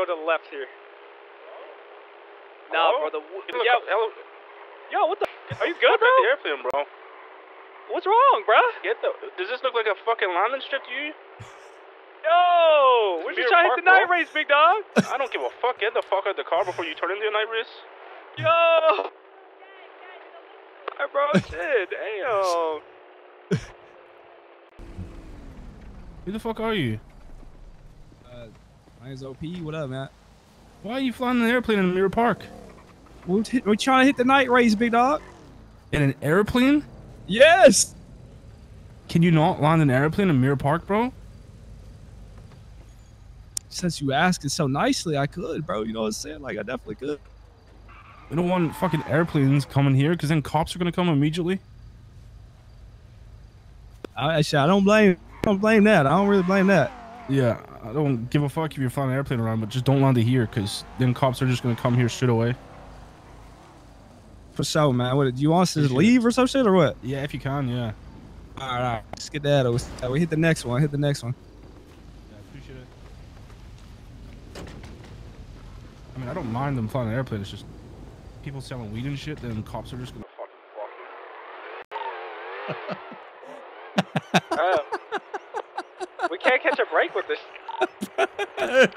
go to the left here. Nah, Hello? bro. The w- look yo, hello? yo, what the? Are you Fuck good, at bro? the airplane, bro. What's wrong, bro? Get the. Does this look like a fucking landing strip to you? Yo, we're Mirror just trying to hit Park, the night bro. race, big dog. I don't give a fuck. Get the fuck out of the car before you turn into a night race. Yo. Hey, bro, shit, damn. Who the fuck are you? Uh, OP. What up, man? Why are you flying an airplane in Mirror Park? We're, we're trying to hit the night race, big dog. In an airplane? Yes. Can you not land an airplane in Mirror Park, bro? Since you asked it so nicely, I could, bro. You know what I'm saying? Like, I definitely could. We don't want fucking airplanes coming here because then cops are gonna come immediately. I, I, I don't blame. I don't blame that. I don't really blame that. Yeah, I don't give a fuck if you're flying an airplane around, but just don't land it here because then cops are just gonna come here straight away. For sure, man. What? Do you want us to just leave or some shit or what? Yeah, if you can, yeah. All right, all right. Let's get that. over. We hit the next one. Hit the next one. Yeah, appreciate it. I mean, I don't mind them flying an airplane. It's just people selling weed and shit. Then cops are just gonna Fucking fuck. We can't catch a break with this.